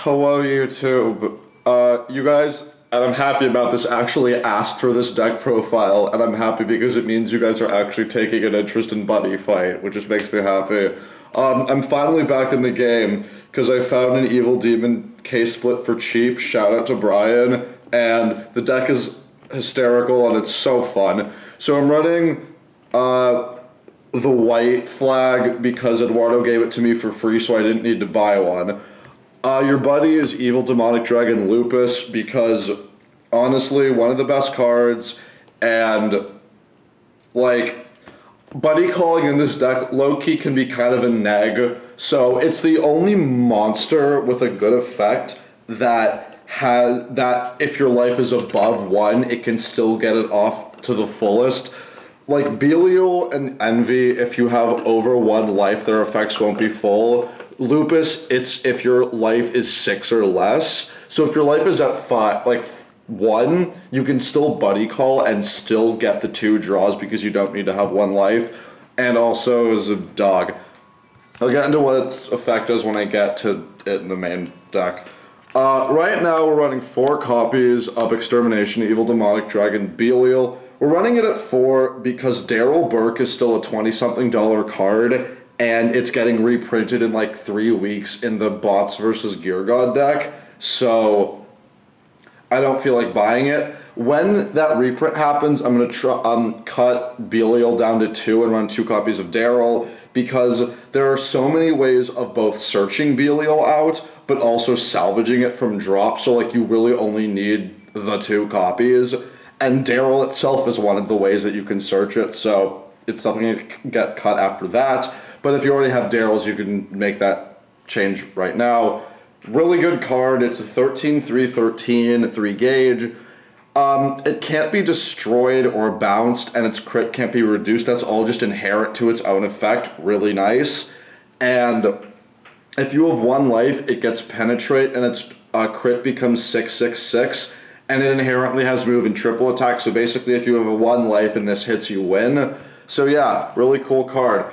Hello, YouTube. Uh, you guys, and I'm happy about this, actually asked for this deck profile, and I'm happy because it means you guys are actually taking an interest in Buddy Fight, which just makes me happy. Um, I'm finally back in the game because I found an Evil Demon K split for cheap. Shout out to Brian, and the deck is hysterical and it's so fun. So I'm running uh, the white flag because Eduardo gave it to me for free, so I didn't need to buy one. Uh, your buddy is Evil Demonic Dragon Lupus because honestly, one of the best cards, and like buddy calling in this deck, Loki can be kind of a neg. So it's the only monster with a good effect that has that if your life is above one, it can still get it off to the fullest. Like Belial and Envy, if you have over one life, their effects won't be full. Lupus, it's if your life is six or less. So if your life is at five, like one, you can still buddy call and still get the two draws because you don't need to have one life. And also as a dog. I'll get into what its effect is when I get to it in the main deck. Uh, right now we're running four copies of Extermination Evil Demonic Dragon Belial. We're running it at four because Daryl Burke is still a 20 something dollar card and it's getting reprinted in like three weeks in the Bots versus Gear God deck. So I don't feel like buying it. When that reprint happens, I'm gonna um, cut Belial down to two and run two copies of Daryl because there are so many ways of both searching Belial out but also salvaging it from drop. So like you really only need the two copies, and Daryl itself is one of the ways that you can search it. So it's something can get cut after that. But if you already have Daryl's, you can make that change right now. Really good card. It's a 13 3 13 3 gauge. Um, it can't be destroyed or bounced, and its crit can't be reduced. That's all just inherent to its own effect. Really nice. And if you have one life, it gets penetrate, and its uh, crit becomes 666, and it inherently has move and triple attack. So basically, if you have a one life and this hits, you win. So yeah, really cool card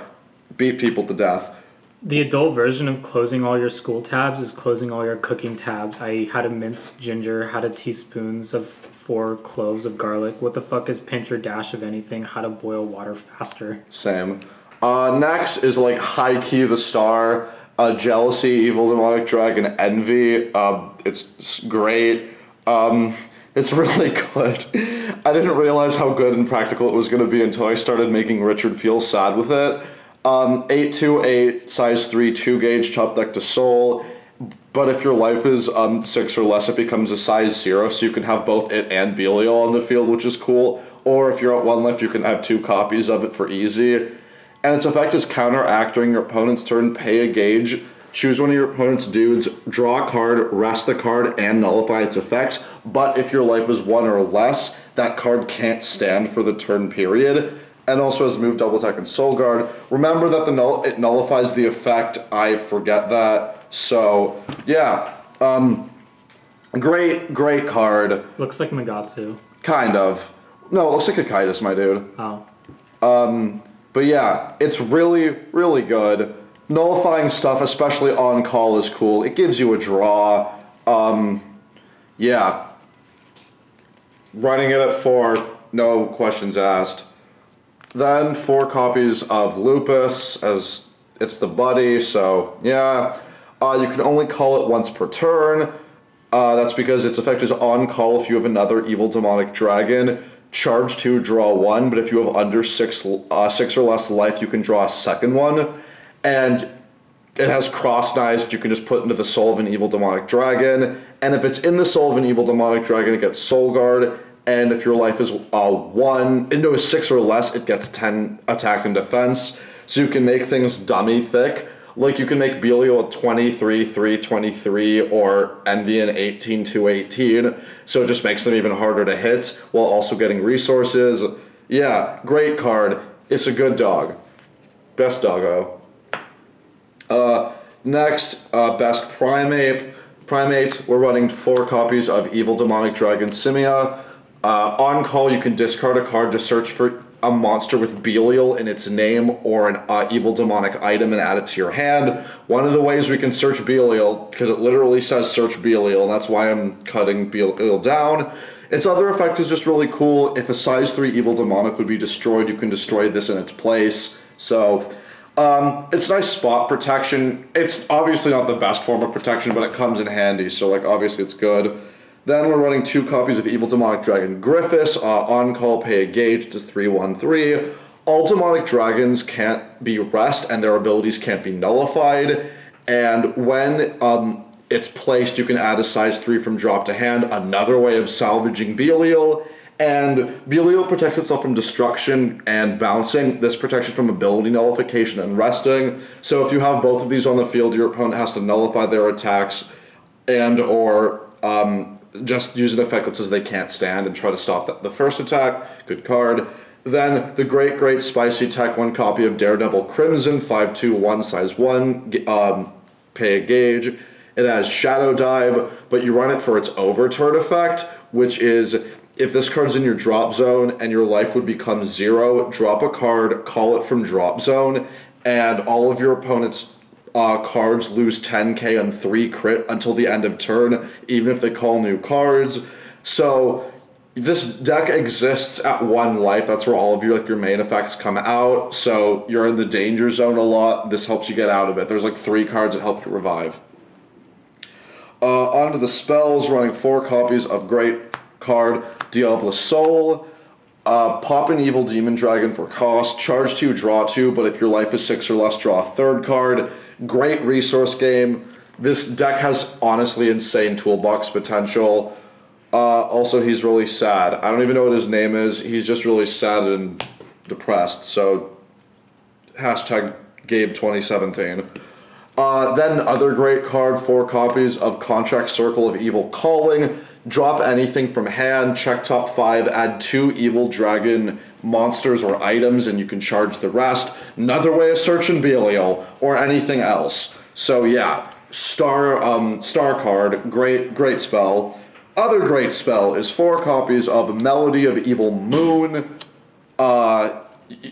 beat people to death. The adult version of closing all your school tabs is closing all your cooking tabs. I had to mince ginger, how to teaspoons of four cloves of garlic. What the fuck is pinch or dash of anything? How to boil water faster. Same. Uh, next is like high key the star, uh, jealousy, evil demonic dragon, envy. Uh, it's great. Um, it's really good. I didn't realize how good and practical it was going to be until I started making Richard feel sad with it. Um, 828, size 3, 2 gauge, chop deck to soul. But if your life is um, 6 or less, it becomes a size 0, so you can have both it and Belial on the field, which is cool. Or if you're at 1 life, you can have two copies of it for easy. And its effect is counteract during your opponent's turn, pay a gauge, choose one of your opponent's dudes, draw a card, rest the card, and nullify its effects. But if your life is 1 or less, that card can't stand for the turn period and also has move double attack and soul guard. Remember that the null it nullifies the effect. I forget that. So yeah, um, great great card. Looks like Magatsu. Kind of. No, it looks like Akitis, my dude. Oh. Um, but yeah, it's really really good. Nullifying stuff, especially on call, is cool. It gives you a draw. Um, yeah. Running it at four, no questions asked. Then four copies of Lupus, as it's the buddy, so yeah. Uh, you can only call it once per turn. Uh, that's because its effect is on call if you have another evil demonic dragon. Charge two, draw one, but if you have under six, uh, six or less life, you can draw a second one. And it has cross knives you can just put into the soul of an evil demonic dragon. And if it's in the soul of an evil demonic dragon, it gets soul guard and if your life is uh, one into a six or less, it gets 10 attack and defense. So you can make things dummy thick. Like you can make Belial a 23, 3, 23, or Envy an 18, 2, 18. So it just makes them even harder to hit while also getting resources. Yeah, great card. It's a good dog. Best doggo. Uh, next, uh, best primate. Primates, we're running four copies of Evil Demonic Dragon Simia. Uh, on call, you can discard a card to search for a monster with Belial in its name or an uh, evil demonic item and add it to your hand. One of the ways we can search Belial, because it literally says search Belial, and that's why I'm cutting Belial down. Its other effect is just really cool. If a size 3 evil demonic would be destroyed, you can destroy this in its place. So, um, it's nice spot protection. It's obviously not the best form of protection, but it comes in handy, so like obviously it's good. Then we're running two copies of Evil Demonic Dragon Griffiths. Uh, on call, pay a gauge to 313. All demonic dragons can't be rest, and their abilities can't be nullified. And when um, it's placed, you can add a size 3 from drop to hand, another way of salvaging Belial. And Belial protects itself from destruction and bouncing. This protects from ability nullification and resting. So if you have both of these on the field, your opponent has to nullify their attacks and or um, just use an effect that says they can't stand and try to stop the first attack. Good card. Then the great, great spicy tech one copy of Daredevil Crimson, 521 size 1, um, pay a gauge. It has Shadow Dive, but you run it for its overturn effect, which is if this card's in your drop zone and your life would become zero, drop a card, call it from drop zone, and all of your opponent's uh, cards lose 10k on 3 crit until the end of turn, even if they call new cards. So this deck exists at one life. That's where all of your like your main effects come out. So you're in the danger zone a lot. This helps you get out of it. There's like three cards that help you revive. Uh, onto the spells, running four copies of Great Card Diablo Soul. Uh, pop an Evil Demon Dragon for cost. Charge two, draw two, but if your life is six or less, draw a third card. Great resource game. This deck has honestly insane toolbox potential. Uh, also, he's really sad. I don't even know what his name is. He's just really sad and depressed. So, hashtag Gabe 2017. Uh, then other great card, four copies of Contract Circle of Evil Calling. Drop anything from hand, check top five, add two Evil Dragon monsters or items, and you can charge the rest. Another way of searching Belial or anything else. So yeah, star um, star card, great great spell. Other great spell is four copies of Melody of Evil Moon. Uh,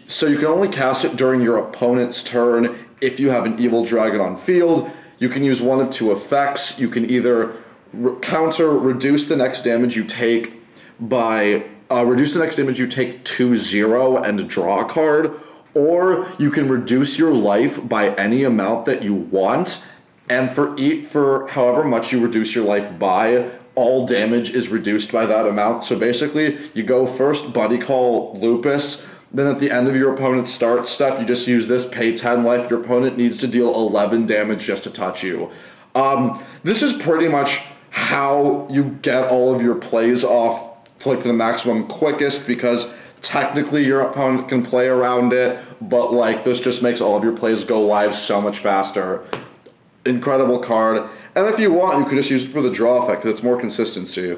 so you can only cast it during your opponent's turn if you have an evil dragon on field, you can use one of two effects. You can either re- counter reduce the next damage you take by uh, reduce the next damage you take to zero and draw a card, or you can reduce your life by any amount that you want, and for eat for however much you reduce your life by, all damage is reduced by that amount. So basically, you go first, buddy call Lupus, then at the end of your opponent's start step, you just use this, pay 10 life. Your opponent needs to deal 11 damage just to touch you. Um, this is pretty much how you get all of your plays off to like the maximum quickest because technically your opponent can play around it, but like this just makes all of your plays go live so much faster. Incredible card. And if you want, you could just use it for the draw effect because it's more consistency.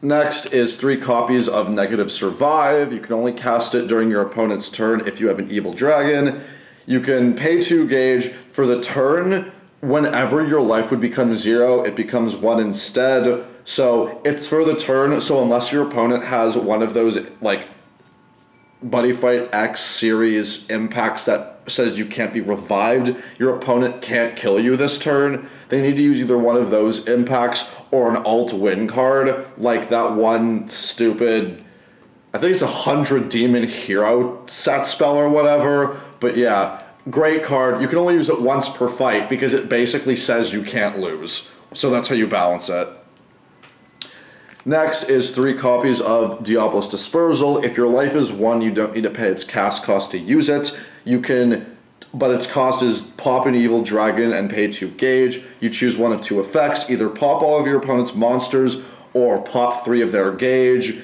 Next is three copies of Negative Survive. You can only cast it during your opponent's turn if you have an Evil Dragon. You can pay two gauge for the turn. Whenever your life would become zero, it becomes one instead. So it's for the turn. So unless your opponent has one of those like Buddy Fight X series impacts that says you can't be revived, your opponent can't kill you this turn. They need to use either one of those impacts or an alt win card, like that one stupid. I think it's a hundred demon hero set spell or whatever. But yeah, great card. You can only use it once per fight because it basically says you can't lose. So that's how you balance it. Next is three copies of Diablos Dispersal. If your life is one, you don't need to pay its cast cost to use it. You can, but its cost is pop an evil dragon and pay two gauge. You choose one of two effects, either pop all of your opponent's monsters or pop three of their gauge.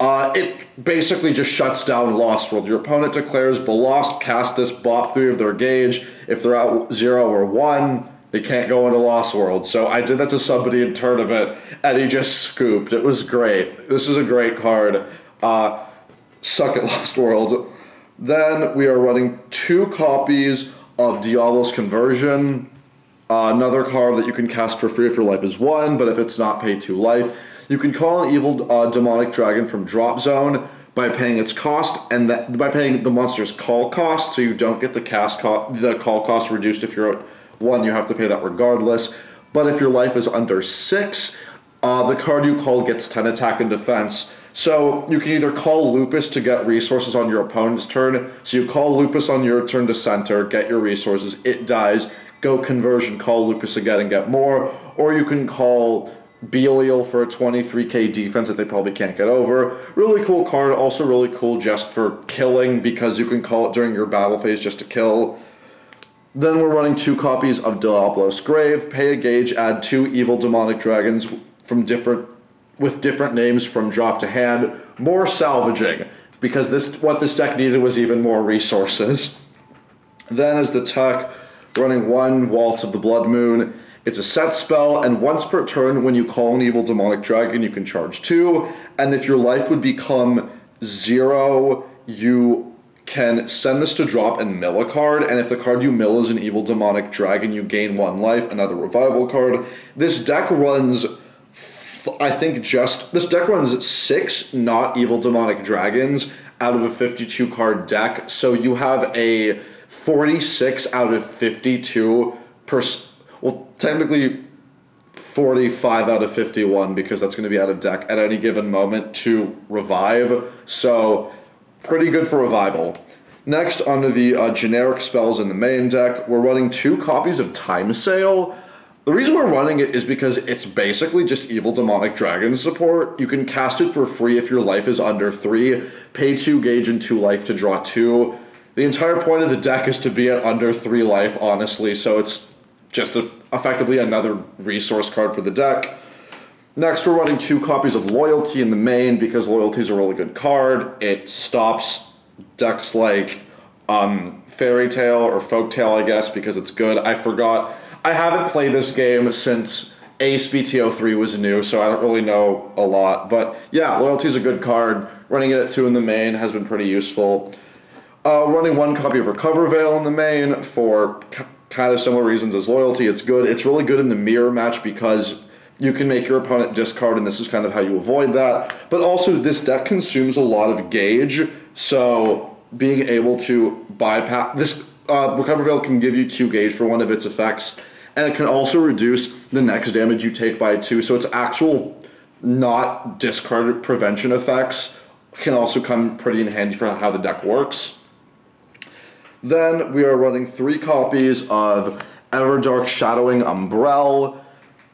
Uh, it basically just shuts down Lost World. Your opponent declares, but Lost cast this bop three of their gauge. If they're at zero or one, they can't go into Lost World. So I did that to somebody in tournament, and he just scooped. It was great. This is a great card. Uh, suck at Lost World. Then we are running two copies of Diablo's Conversion. Uh, another card that you can cast for free if your life is one, but if it's not, pay two life. You can call an evil uh, demonic dragon from drop zone, by paying its cost and that by paying the monster's call cost, so you don't get the cast co- the call cost reduced if you're at one, you have to pay that regardless. But if your life is under six, uh, the card you call gets 10 attack and defense. So you can either call Lupus to get resources on your opponent's turn. So you call Lupus on your turn to center, get your resources, it dies, go conversion, call Lupus again and get more. Or you can call Belial for a 23k defense that they probably can't get over. Really cool card, also really cool just for killing because you can call it during your battle phase just to kill. Then we're running two copies of Diablos Grave. Pay a gauge, add two evil demonic dragons from different with different names from drop to hand. More salvaging because this what this deck needed was even more resources. Then as the tuck, running one Waltz of the Blood Moon. It's a set spell, and once per turn, when you call an evil demonic dragon, you can charge two. And if your life would become zero, you can send this to drop and mill a card, and if the card you mill is an evil demonic dragon, you gain one life, another revival card. This deck runs, I think, just this deck runs six not evil demonic dragons out of a 52 card deck, so you have a 46 out of 52 per. Well, technically 45 out of 51 because that's going to be out of deck at any given moment to revive. So pretty good for revival. Next, under the uh, generic spells in the main deck, we're running two copies of Time Sale. The reason we're running it is because it's basically just Evil Demonic Dragon support. You can cast it for free if your life is under three, pay two gauge and two life to draw two. The entire point of the deck is to be at under three life, honestly, so it's just a, effectively another resource card for the deck. Next, we're running two copies of Loyalty in the main because Loyalty is a really good card. It stops decks like um, Fairy Tale or Folk Tale, I guess, because it's good. I forgot. I haven't played this game since ASBTO 3 was new, so I don't really know a lot. But yeah, Loyalty is a good card. Running it at 2 in the main has been pretty useful. Uh, running one copy of Recover Veil in the main for kind of similar reasons as Loyalty. It's good. It's really good in the mirror match because you can make your opponent discard, and this is kind of how you avoid that. But also, this deck consumes a lot of gauge, so being able to bypass this uh, Recover Veil can give you two gauge for one of its effects, and it can also reduce the next damage you take by two. So its actual not discard prevention effects can also come pretty in handy for how the deck works. Then we are running three copies of Everdark Shadowing Umbrella.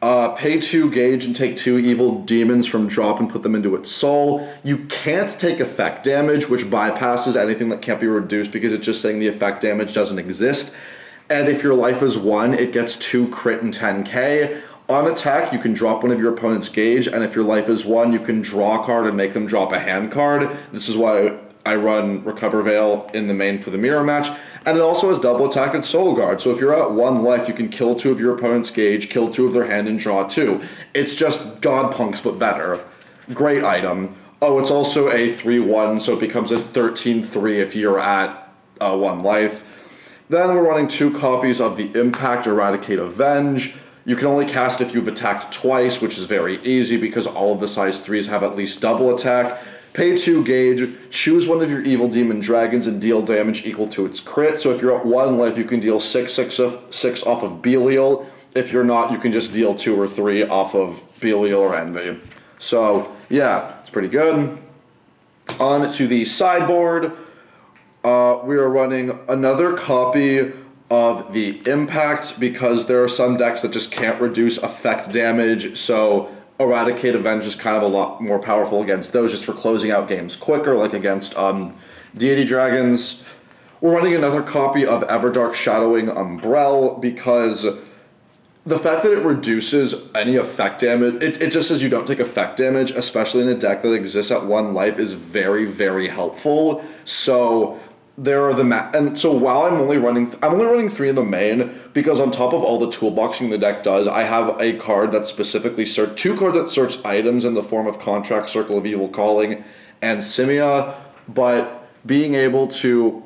Uh, pay two gauge and take two evil demons from drop and put them into its soul. You can't take effect damage, which bypasses anything that can't be reduced because it's just saying the effect damage doesn't exist. And if your life is one, it gets two crit and 10k. On attack, you can drop one of your opponent's gauge, and if your life is one, you can draw a card and make them drop a hand card. This is why I run Recover Veil in the main for the mirror match. And it also has double attack and soul guard. So if you're at one life, you can kill two of your opponent's gauge, kill two of their hand, and draw two. It's just God punks, but better. Great item. Oh, it's also a 3 1, so it becomes a 13 3 if you're at uh, one life. Then we're running two copies of the Impact Eradicate Avenge. You can only cast if you've attacked twice, which is very easy because all of the size 3s have at least double attack. Pay 2 gauge, choose one of your evil demon dragons and deal damage equal to its crit. So if you're at 1 life, you can deal 6, 6, of, six off of Belial. If you're not, you can just deal 2 or 3 off of Belial or Envy. So, yeah, it's pretty good. On to the sideboard, uh, we are running another copy of the Impact because there are some decks that just can't reduce effect damage. So Eradicate Avenge is kind of a lot more powerful against those just for closing out games quicker, like against um, Deity Dragons. We're running another copy of Everdark Shadowing Umbrella because the fact that it reduces any effect damage, it, it just says you don't take effect damage, especially in a deck that exists at one life, is very, very helpful. So there are the ma- and so while I'm only running, I'm only running three in the main because on top of all the toolboxing the deck does, I have a card that specifically search two cards that search items in the form of Contract, Circle of Evil Calling, and Simia. But being able to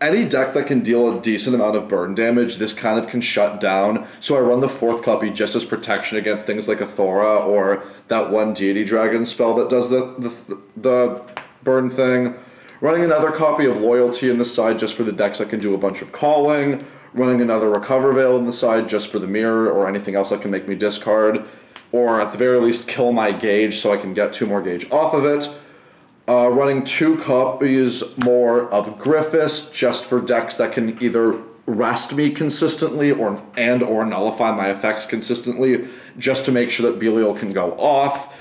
any deck that can deal a decent amount of burn damage, this kind of can shut down. So I run the fourth copy just as protection against things like a Thora or that one Deity Dragon spell that does the the, the burn thing. Running another copy of Loyalty in the side just for the decks that can do a bunch of calling. Running another Recover Veil in the side just for the mirror or anything else that can make me discard. Or at the very least kill my gauge so I can get two more gauge off of it. Uh, running two copies more of Griffiths just for decks that can either rest me consistently or and or nullify my effects consistently just to make sure that Belial can go off.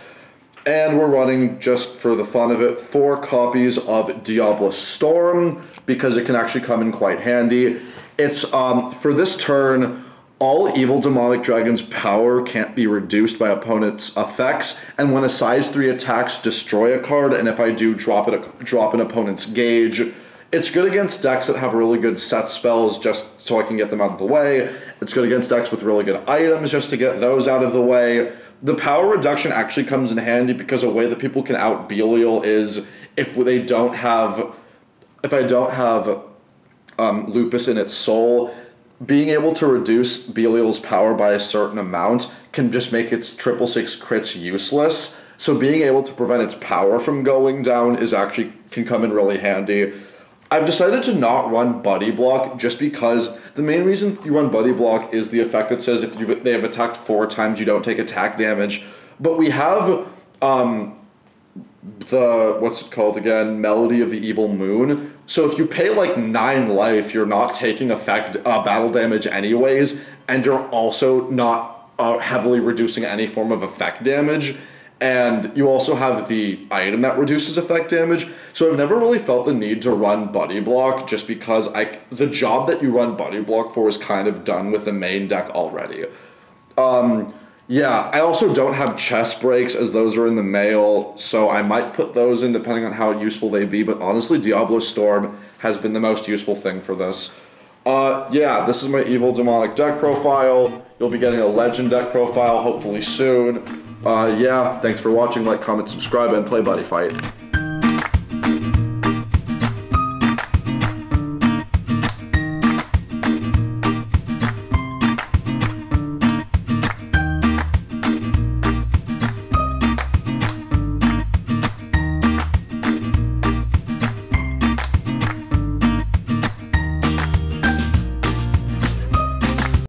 And we're running, just for the fun of it, four copies of Diablo Storm because it can actually come in quite handy. It's, um, for this turn, all evil demonic dragon's power can't be reduced by opponent's effects, and when a size 3 attacks, destroy a card, and if I do, drop it drop an opponent's gauge. It's good against decks that have really good set spells just so I can get them out of the way. It's good against decks with really good items just to get those out of the way. The power reduction actually comes in handy because a way that people can out Belial is if they don't have if I don't have um, lupus in its soul, being able to reduce Belial's power by a certain amount can just make its triple six crits useless. So being able to prevent its power from going down is actually can come in really handy. I've decided to not run Buddy Block just because the main reason you run Buddy Block is the effect that says if they have attacked four times, you don't take attack damage. But we have um, the what's it called again? Melody of the Evil Moon. So if you pay like nine life, you're not taking effect uh, battle damage anyways, and you're also not uh, heavily reducing any form of effect damage and you also have the item that reduces effect damage. So I've never really felt the need to run Buddy Block just because I the job that you run Buddy Block for is kind of done with the main deck already. Um, yeah, I also don't have chest breaks as those are in the mail, so I might put those in depending on how useful they be, but honestly Diablo Storm has been the most useful thing for this. Uh, yeah, this is my Evil Demonic deck profile. You'll be getting a Legend deck profile hopefully soon. Uh, yeah, thanks for watching, like, comment, subscribe, and play Buddy Fight.